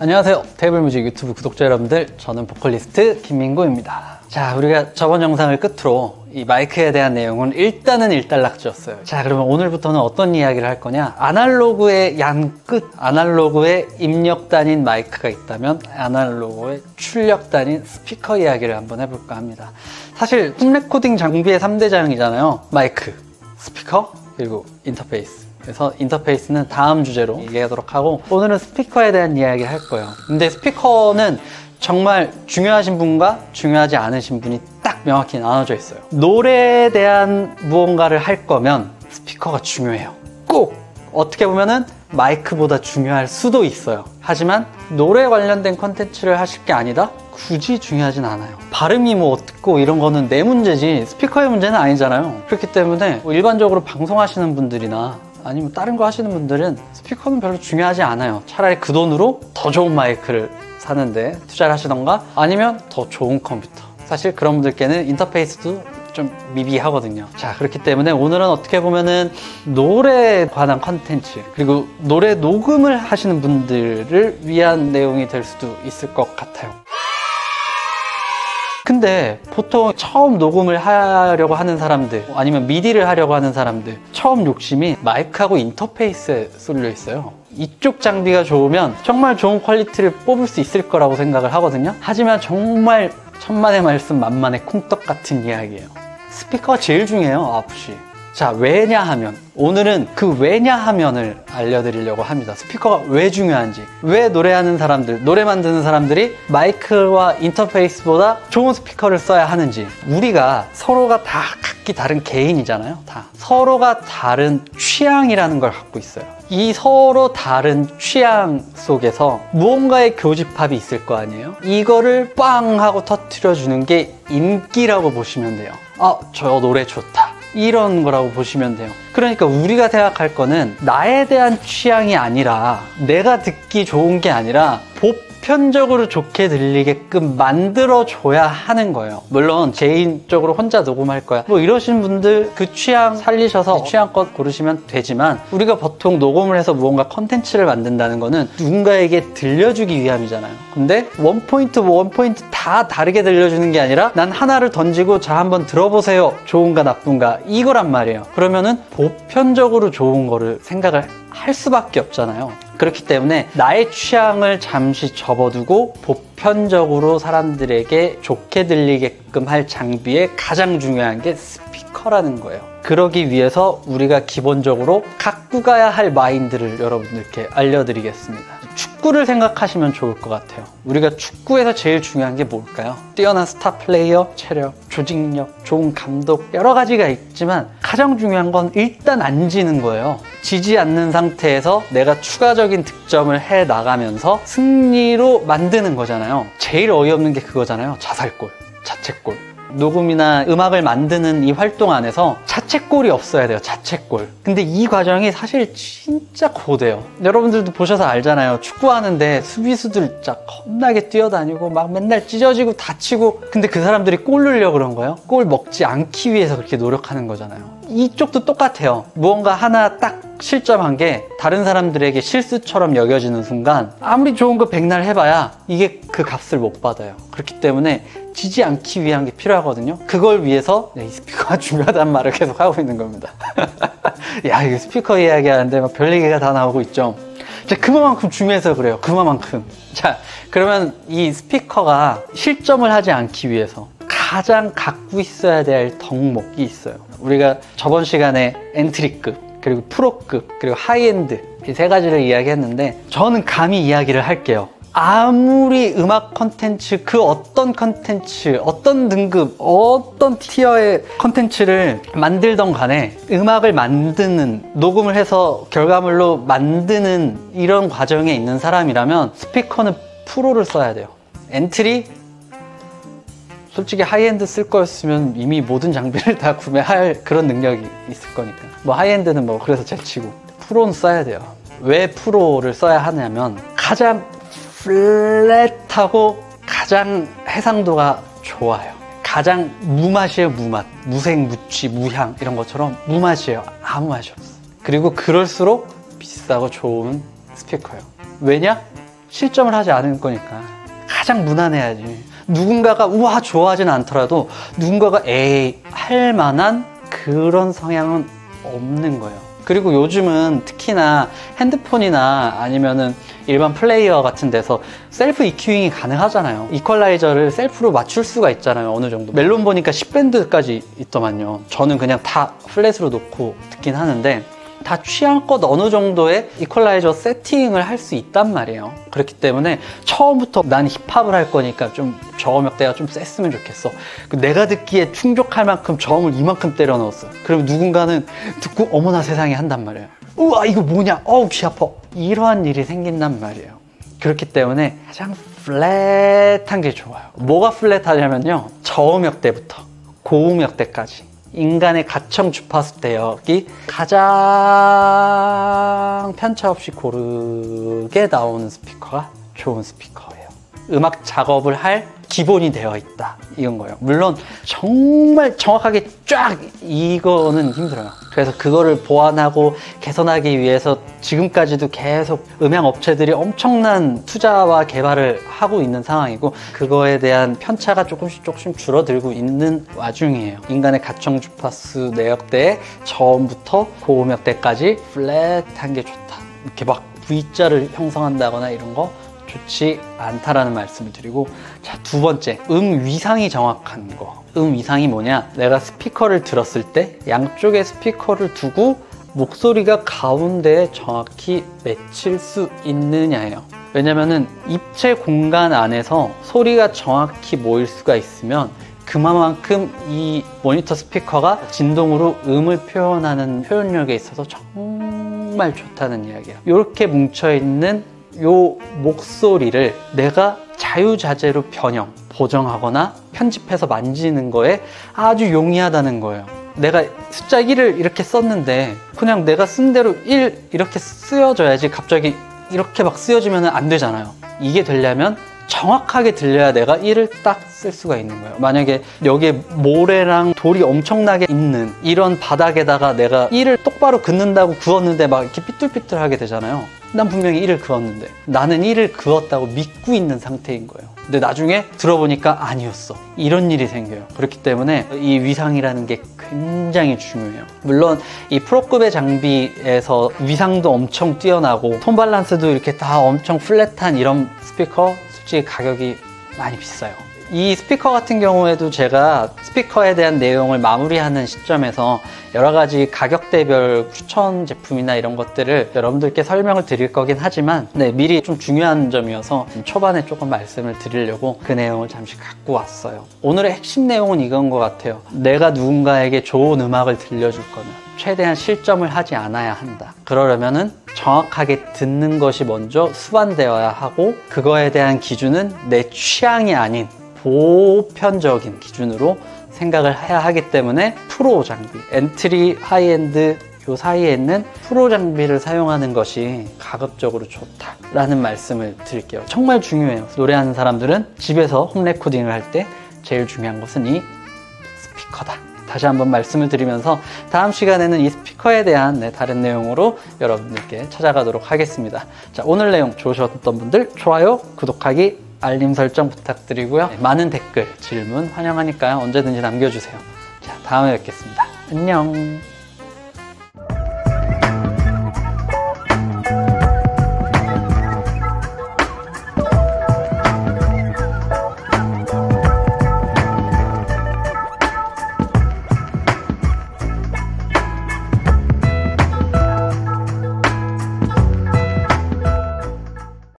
안녕하세요. 테이블뮤직 유튜브 구독자 여러분들, 저는 보컬리스트 김민구입니다. 자, 우리가 저번 영상을 끝으로 이 마이크에 대한 내용은 일단은 일단락지었어요. 자, 그러면 오늘부터는 어떤 이야기를 할 거냐? 아날로그의 양끝, 아날로그의 입력단인 마이크가 있다면 아날로그의 출력단인 스피커 이야기를 한번 해볼까 합니다. 사실 홈 레코딩 장비의 3대장이잖아요. 마이크, 스피커, 그리고 인터페이스. 그래서 인터페이스는 다음 주제로 얘기하도록 하고 오늘은 스피커에 대한 이야기 할 거예요. 근데 스피커는 정말 중요하신 분과 중요하지 않으신 분이 딱 명확히 나눠져 있어요. 노래에 대한 무언가를 할 거면 스피커가 중요해요. 꼭! 어떻게 보면은 마이크보다 중요할 수도 있어요. 하지만 노래 관련된 컨텐츠를 하실 게 아니다? 굳이 중요하진 않아요. 발음이 뭐 어떻고 이런 거는 내 문제지 스피커의 문제는 아니잖아요. 그렇기 때문에 뭐 일반적으로 방송하시는 분들이나 아니면 다른 거 하시는 분들은 스피커는 별로 중요하지 않아요. 차라리 그 돈으로 더 좋은 마이크를 사는데 투자를 하시던가 아니면 더 좋은 컴퓨터. 사실 그런 분들께는 인터페이스도 좀 미비하거든요. 자, 그렇기 때문에 오늘은 어떻게 보면은 노래에 관한 컨텐츠, 그리고 노래 녹음을 하시는 분들을 위한 내용이 될 수도 있을 것 같아요. 근데 보통 처음 녹음을 하려고 하는 사람들 아니면 미디를 하려고 하는 사람들 처음 욕심이 마이크하고 인터페이스에 쏠려 있어요. 이쪽 장비가 좋으면 정말 좋은 퀄리티를 뽑을 수 있을 거라고 생각을 하거든요. 하지만 정말 천만의 말씀 만만의 콩떡 같은 이야기예요. 스피커가 제일 중요해요 아프시 자 왜냐하면 오늘은 그 왜냐하면을 알려드리려고 합니다. 스피커가 왜 중요한지 왜 노래하는 사람들 노래 만드는 사람들이 마이크와 인터페이스보다 좋은 스피커를 써야 하는지 우리가 서로가 다 각기 다른 개인이잖아요 다. 서로가 다른 취향이라는 걸 갖고 있어요. 이 서로 다른 취향 속에서 무언가의 교집합이 있을 거 아니에요? 이거를 빵 하고 터트려 주는 게 인기라고 보시면 돼요. 아 저 노래 좋다 이런 거라고 보시면 돼요. 그러니까 우리가 생각할 거는 나에 대한 취향이 아니라 내가 듣기 좋은 게 아니라 보편적으로 좋게 들리게끔 만들어줘야 하는 거예요. 물론 개인적으로 혼자 녹음할 거야. 뭐 이러신 분들 그 취향 살리셔서 취향껏 고르시면 되지만 우리가 보통 녹음을 해서 무언가 컨텐츠를 만든다는 거는 누군가에게 들려주기 위함이잖아요. 근데 원 포인트 원 포인트 다 다르게 들려주는 게 아니라 난 하나를 던지고 자 한번 들어보세요. 좋은가 나쁜가 이거란 말이에요. 그러면은 보편적으로 좋은 거를 생각을 할 수밖에 없잖아요. 그렇기 때문에 나의 취향을 잠시 접어두고 보편적으로 사람들에게 좋게 들리게끔 할 장비에 가장 중요한 게 스피커라는 거예요. 그러기 위해서 우리가 기본적으로 갖고 가야 할 마인드를 여러분들께 알려드리겠습니다. 축구를 생각하시면 좋을 것 같아요. 우리가 축구에서 제일 중요한 게 뭘까요? 뛰어난 스타 플레이어, 체력, 조직력, 좋은 감독, 여러 가지가 있지만 가장 중요한 건 일단 안 지는 거예요. 지지 않는 상태에서 내가 추가적인 득점을 해 나가면서 승리로 만드는 거잖아요. 제일 어이없는 게 그거잖아요. 자살골, 자책골. 녹음이나 음악을 만드는 이 활동 안에서 자책골이 없어야 돼요. 자책골. 근데 이 과정이 사실 진짜 고돼요. 여러분들도 보셔서 알잖아요. 축구하는데 수비수들 진짜 겁나게 뛰어다니고 막 맨날 찢어지고 다치고 근데 그 사람들이 골 넣으려고 그런 거예요. 골 먹지 않기 위해서 그렇게 노력하는 거잖아요. 이쪽도 똑같아요. 무언가 하나 딱 실점한 게 다른 사람들에게 실수처럼 여겨지는 순간 아무리 좋은 거 백날 해봐야 이게 그 값을 못 받아요. 그렇기 때문에 지지 않기 위한 게 필요하거든요. 그걸 위해서 네, 이 스피커가 중요하다는 말을 계속 하고 있는 겁니다. 야, 이거 스피커 이야기하는데 막 별 얘기가 다 나오고 있죠. 자, 그만큼 중요해서 그래요. 그만큼. 자, 그러면 이 스피커가 실점을 하지 않기 위해서 가장 갖고 있어야 될 덕목이 있어요. 우리가 저번 시간에 엔트리급, 그리고 프로급, 그리고 하이엔드 이 세 가지를 이야기했는데 저는 감히 이야기를 할게요. 아무리 음악 컨텐츠 그 어떤 컨텐츠 어떤 등급 어떤 티어의 컨텐츠를 만들던 간에 음악을 만드는 녹음을 해서 결과물로 만드는 이런 과정에 있는 사람이라면 스피커는 프로를 써야 돼요 엔트리 솔직히 하이엔드 쓸 거였으면 이미 모든 장비를 다 구매할 그런 능력이 있을 거니까 뭐 하이엔드는 뭐 그래서 제치고 프로는 써야 돼요 왜 프로를 써야 하냐면 가장 플랫하고 가장 해상도가 좋아요. 가장 무맛이에요, 무맛. 무색, 무취, 무향 이런 것처럼 무맛이에요. 아무 맛이 없어. 그리고 그럴수록 비싸고 좋은 스피커예요. 왜냐? 실점을 하지 않을 거니까 가장 무난해야지. 누군가가 우와 좋아하진 않더라도 누군가가 에이 할 만한 그런 성향은 없는 거예요. 그리고 요즘은 특히나 핸드폰이나 아니면은 일반 플레이어 같은 데서 셀프 EQing이 가능하잖아요. 이퀄라이저를 셀프로 맞출 수가 있잖아요. 어느 정도. 멜론 보니까 10밴드까지 있더만요. 저는 그냥 다 플랫으로 놓고 듣긴 하는데 다 취향껏 어느 정도의 이퀄라이저 세팅을 할 수 있단 말이에요. 그렇기 때문에 처음부터 난 힙합을 할 거니까 좀 저음역대가 좀 셌으면 좋겠어. 그 내가 듣기에 충족할 만큼 저음을 이만큼 때려 넣었어. 그럼 누군가는 듣고 어머나 세상에 한단 말이에요. 우와 이거 뭐냐? 어우 귀 아파. 이러한 일이 생긴단 말이에요. 그렇기 때문에 가장 플랫한 게 좋아요. 뭐가 플랫하냐면요. 저음역대부터 고음역대까지. 인간의 가청 주파수 대역이 가장 편차 없이 고르게 나오는 스피커가 좋은 스피커예요. 음악 작업을 할 기본이 되어 있다. 이건 거예요. 물론 정말 정확하게 쫙 이거는 힘들어요. 그래서 그거를 보완하고 개선하기 위해서 지금까지도 계속 음향 업체들이 엄청난 투자와 개발을 하고 있는 상황이고 그거에 대한 편차가 조금씩 조금씩 줄어들고 있는 와중이에요. 인간의 가청 주파수 내역대의 저음부터 고음역대까지 플랫한 게 좋다. 이렇게 막 V자를 형성한다거나 이런 거 좋지 않다라는 말씀을 드리고 자 두 번째 음 위상이 정확한 거. 음 위상이 뭐냐? 내가 스피커를 들었을 때 양쪽에 스피커를 두고 목소리가 가운데에 정확히 맺힐 수 있느냐예요. 왜냐면은 입체 공간 안에서 소리가 정확히 모일 수가 있으면 그만큼 이 모니터 스피커가 진동으로 음을 표현하는 표현력에 있어서 정말 좋다는 이야기예요. 이렇게 뭉쳐있는 요 목소리를 내가 자유자재로 변형, 보정하거나 편집해서 만지는 거에 아주 용이하다는 거예요. 내가 숫자 1을 이렇게 썼는데 그냥 내가 쓴 대로 1 이렇게 쓰여져야지 갑자기 이렇게 막 쓰여지면 안 되잖아요. 이게 되려면 정확하게 들려야 내가 1을 딱 쓸 수가 있는 거예요. 만약에 여기에 모래랑 돌이 엄청나게 있는 이런 바닥에다가 내가 1을 똑바로 긋는다고 구웠는데 막 이렇게 삐뚤삐뚤하게 되잖아요. 난 분명히 1을 그었는데 나는 1을 그었다고 믿고 있는 상태인 거예요. 근데 나중에 들어보니까 아니었어. 이런 일이 생겨요. 그렇기 때문에 이 위상이라는 게 굉장히 중요해요. 물론 이 프로급의 장비에서 위상도 엄청 뛰어나고 톤 밸런스도 이렇게 다 엄청 플랫한 이런 스피커 솔직히 가격이 많이 비싸요. 이 스피커 같은 경우에도 제가 스피커에 대한 내용을 마무리하는 시점에서 여러 가지 가격대별 추천 제품이나 이런 것들을 여러분들께 설명을 드릴 거긴 하지만 네, 미리 좀 중요한 점이어서 초반에 조금 말씀을 드리려고 그 내용을 잠시 갖고 왔어요. 오늘의 핵심 내용은 이건 것 같아요. 내가 누군가에게 좋은 음악을 들려줄 거면 최대한 실점을 하지 않아야 한다. 그러려면은 정확하게 듣는 것이 먼저 수반되어야 하고 그거에 대한 기준은 내 취향이 아닌 보편적인 기준으로 생각을 해야 하기 때문에 프로 장비, 엔트리, 하이엔드 요 사이에 있는 프로 장비를 사용하는 것이 가급적으로 좋다라는 말씀을 드릴게요. 정말 중요해요. 노래하는 사람들은 집에서 홈 레코딩을 할 때 제일 중요한 것은 이 스피커다. 다시 한번 말씀을 드리면서 다음 시간에는 이 스피커에 대한 네, 다른 내용으로 여러분들께 찾아가도록 하겠습니다. 자, 오늘 내용 좋으셨던 분들 좋아요, 구독하기 알림 설정 부탁드리고요. 네, 많은 댓글, 질문 환영하니까요. 언제든지 남겨주세요. 자, 다음에 뵙겠습니다. 안녕.